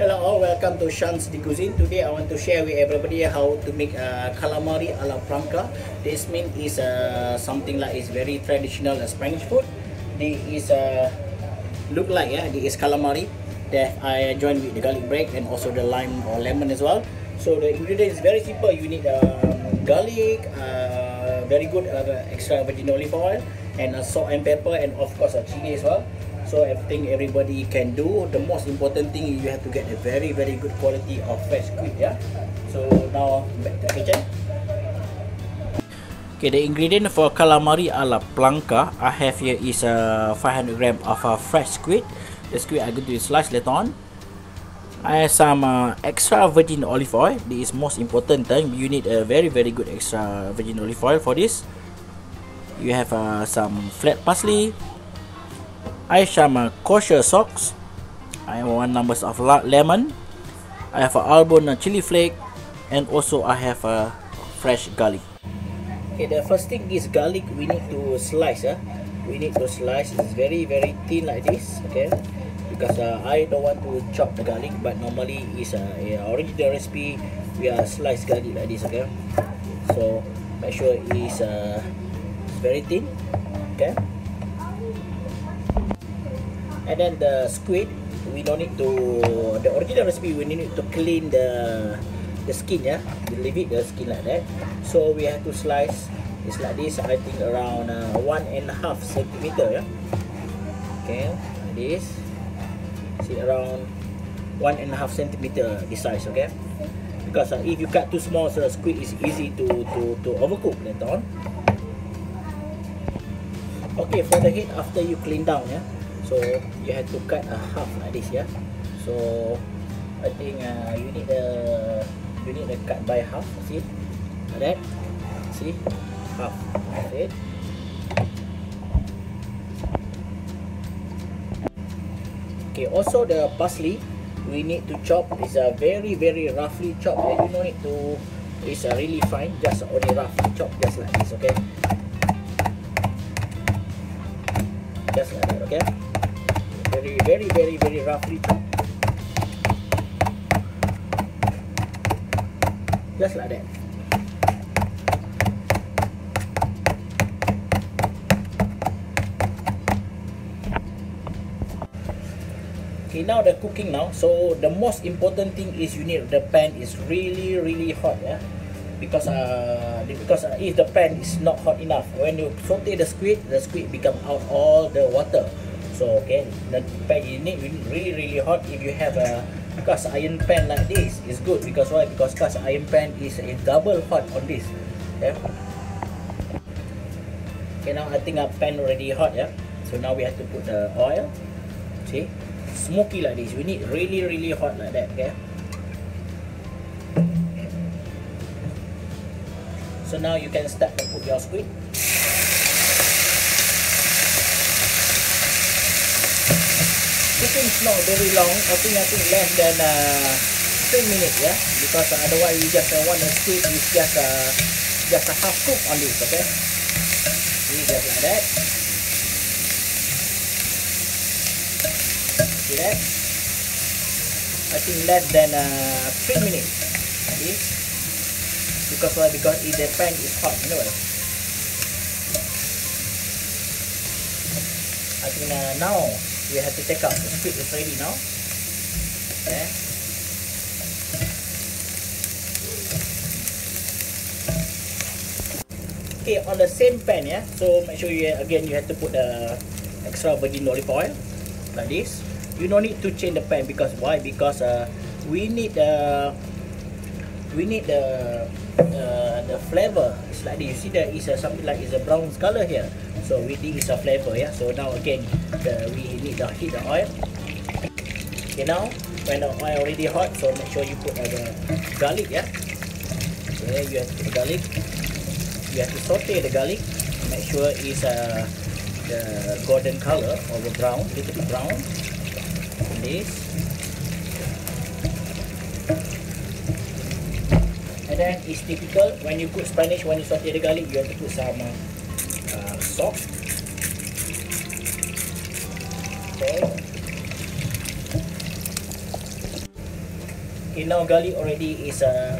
Hello all, welcome to Shan's Cuisine. Today I want to share with everybody how to make uh, calamari a la franca. This means is uh, something like is very traditional uh, Spanish food. This is uh, look like yeah, this is calamari that I join with the garlic bread and also the lime or lemon as well. So the ingredient is very simple. You need um, garlic, uh, very good uh, extra virgin olive oil, and uh, salt and pepper, and of course a chili as well. So everything everybody can do. The most important thing you have to get a very very good quality of fresh squid. Yeah. So now back to the kitchen. Okay, the ingredient for calamari a la planca I have here is uh, 500 gram of uh, fresh squid. The squid I'm going to slice later on. I have some uh, extra virgin olive oil. This is most important thing. You need a very very good extra virgin olive oil for this. You have uh, some flat parsley, I uh, kosher socks. I have one numbers of lemon. I have a albon chili flake, and also I have a fresh garlic. Okay, the first thing is garlic. We need to slice. Uh. We need to slice. It's very very thin like this. Okay, because uh, I don't want to chop the garlic, but normally is uh, original recipe. We are slice garlic like this. Okay, so make sure it's uh, very thin. Okay and then the squid we don't need to the original recipe we need to clean the the skin yeah? We leave it the skin like that. So we have to slice. It's like this i think around uh, one and a half centimeter yeah? Okay like this. See around one and a half centimeter this size okay? Because uh, if you cut too small so the squid is easy to to to overcook later on. Okay for the head after you clean down yeah so you have to cut a half like this yeah? So I think uh, you need the you need to cut by half see? Like that. See? Half. It. Okay also the parsley we need to chop. Is a very very roughly chop. And you don't need to it's a really fine just only roughly chop just like this okay? Just like that okay very very very very roughly. Chopped just like that. Okay now the cooking now. So the most important thing is you need the pan is really really hot yeah? Because uh because uh, if the pan is not hot enough when you saute the squid the squid become out all the water so okay the pan you need really really hot if you have a cast iron pan like this is good. Because why? Because cast iron pan is a double hot on this. Yeah. Okay now i think our pan already hot yeah? So now we have to put the oil. See? Smoky like this. We need really really hot like that okay so now you can start to put your squid cooking is not very long. I think I think less than uh, 10 minutes yeah? Because uh, otherwise you just uh, want the squid is just uh, just a half cook on this okay? See just like that. See that? I think less than uh, 3 minutes see because why because if the pan is hot you know. I think uh, now we have to take out the squid is ready now. Okay okay on the same pan yeah so make sure you again you have to put the extra virgin olive oil like this. You don't need to change the pan because why? Because uh, we need the uh, we need the uh, the flavor. It's like this. You see there is a something like is a brown color here. So we think it's a flavor yeah? So now again the, we need to heat the oil. Okay now when the oil already hot so make sure you put uh, the garlic yeah? Okay you have to put the garlic. You have to saute the garlic. Make sure it's uh, the golden color or the brown little bit brown. This then it's typical when you put Spanish when you saute the garlic you have to put some uh, salt okay Okay, now garlic already is uh,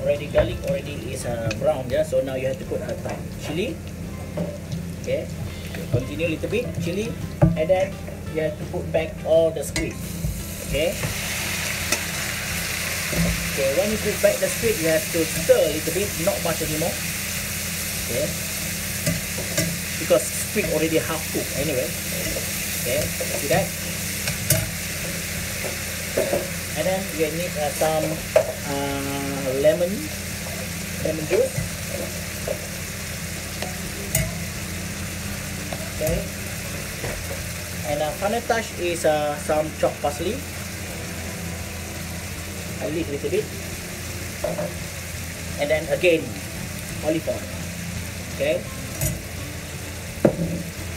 already garlic already is uh, brown yeah. So now you have to put a time chili. Okay, continue a little bit chili, and then you have to put back all the squid. Okay. Okay, when you put back the squid, you have to stir a little bit, not much anymore. Okay. Because squid already half cooked anyway. Okay, see that? and then you need uh, some uh, lemon lemon juice okay and uh, final touch is uh, some chopped parsley A little bit and then again olive oil okay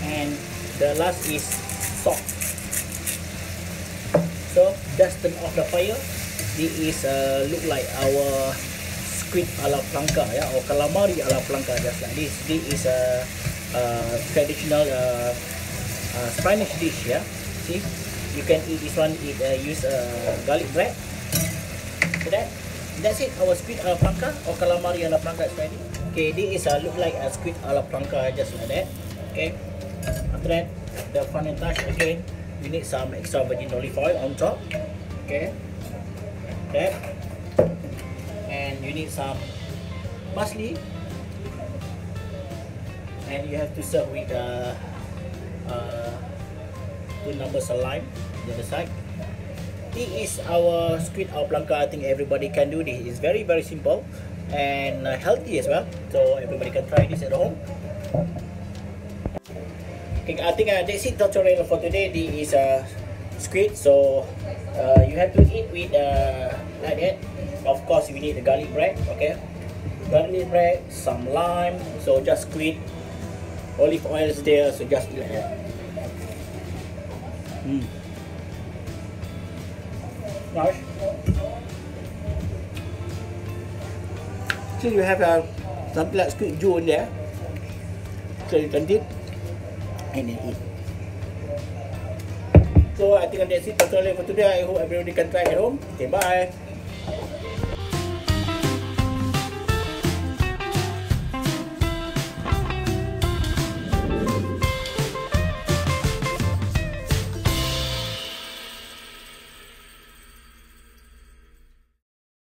and the last is salt So just turn off the fire. This is uh, look like our squid ala planka ya or calamari ala planka just like this. This is a uh, traditional uh, uh, Spanish dish ya. See, you can eat this one. Eat uh, use uh, garlic bread. So that that's it. Our squid ala planka or calamari ala planka is ready. Okay, this is uh, look like a squid ala planka just like that. Okay, after that the final touch again you need some extra virgin olive oil on top. Okay. That. And you need some parsley. And you have to serve with uh, uh, two numbers of lime on the other side this is our squid al blanca i think everybody can do this it's very very simple and uh, healthy as well so everybody can try this at home Okay, I think uh, that's it tutorial for today. This is uh, squid, so uh, you have to eat with uh, like that. Of course, we need the garlic bread. Okay, garlic bread, some lime. So just squid, olive oil is there. So just like that. Hmm. Nice. So you have uh, something like squid jewel in there. So you can dip and then eat. So I think that's it for today. I hope everybody can try at home. Okay, bye.